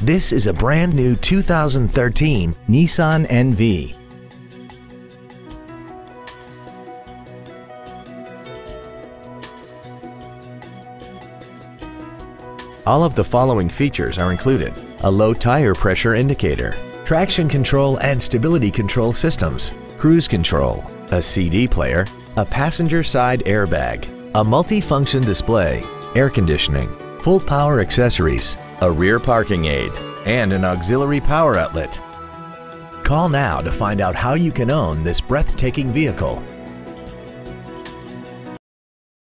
This is a brand new 2013 Nissan NV. All of the following features are included. A low tire pressure indicator, traction control and stability control systems, cruise control, a CD player, a passenger side airbag, a multi-function display, air conditioning, full power accessories, a rear parking aid, and an auxiliary power outlet. Call now to find out how you can own this breathtaking vehicle.